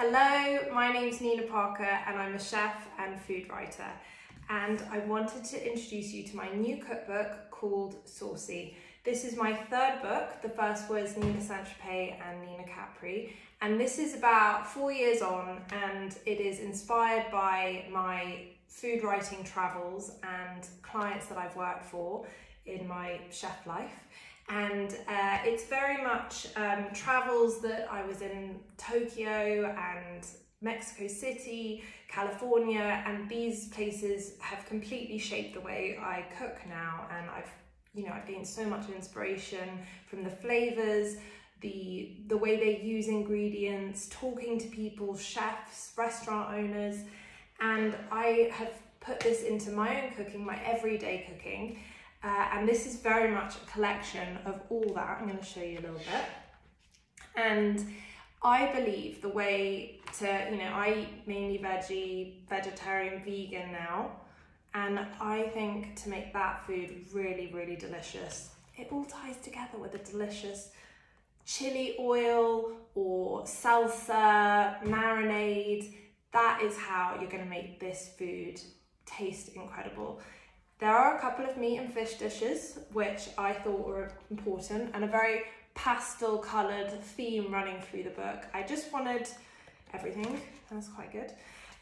Hello, my name's Nina Parker and I'm a chef and food writer. And I wanted to introduce you to my new cookbook called Saucy. This is my third book. The first was Nina Saint-Tropez and Nina Capri. And this is about four years on and it is inspired by my food writing travels and clients that I've worked for in my chef life and uh, it's very much um, travels that I was in Tokyo and Mexico City, California, and these places have completely shaped the way I cook now. And I've, you know, I've gained so much inspiration from the flavors, the the way they use ingredients, talking to people, chefs, restaurant owners, and I have put this into my own cooking, my everyday cooking. Uh, and this is very much a collection of all that. I'm going to show you a little bit. And I believe the way to, you know, I eat mainly veggie, vegetarian, vegan now. And I think to make that food really, really delicious, it all ties together with a delicious chili oil or salsa, marinade. That is how you're going to make this food taste incredible. There are a couple of meat and fish dishes which I thought were important and a very pastel coloured theme running through the book. I just wanted everything, that's quite good.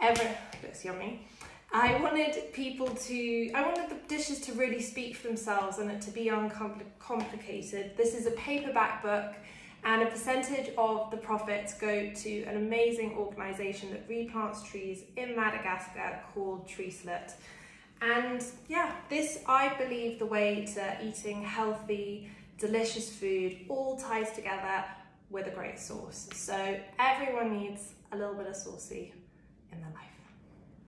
Every, looks yummy. I wanted people to, I wanted the dishes to really speak for themselves and it to be uncomplicated. This is a paperback book and a percentage of the profits go to an amazing organisation that replants trees in Madagascar called Treeslut. And yeah, this, I believe, the way to eating healthy, delicious food all ties together with a great sauce. So everyone needs a little bit of saucy in their life.